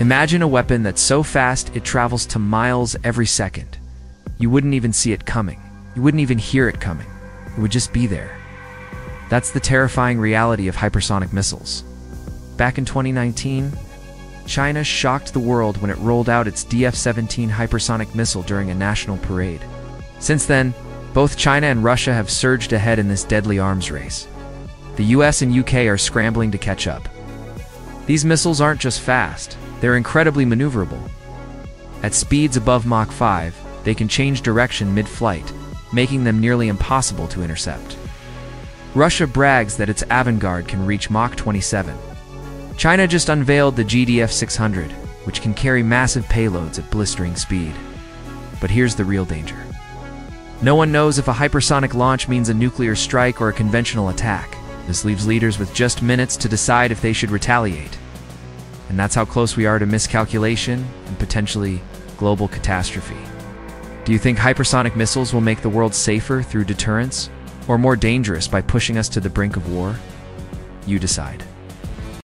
Imagine a weapon that's so fast it travels two miles every second. You wouldn't even see it coming. You wouldn't even hear it coming. It would just be there. That's the terrifying reality of hypersonic missiles. Back in 2019, China shocked the world when it rolled out its DF-17 hypersonic missile during a national parade. Since then, both China and Russia have surged ahead in this deadly arms race. The US and UK are scrambling to catch up. These missiles aren't just fast, they're incredibly maneuverable. At speeds above Mach 5, they can change direction mid-flight, making them nearly impossible to intercept. Russia brags that its Avangard can reach Mach 27. China just unveiled the GDF-600, which can carry massive payloads at blistering speed. But here's the real danger. No one knows if a hypersonic launch means a nuclear strike or a conventional attack. This leaves leaders with just minutes to decide if they should retaliate. And that's how close we are to miscalculation and potentially global catastrophe. Do you think hypersonic missiles will make the world safer through deterrence, or more dangerous by pushing us to the brink of war? You decide.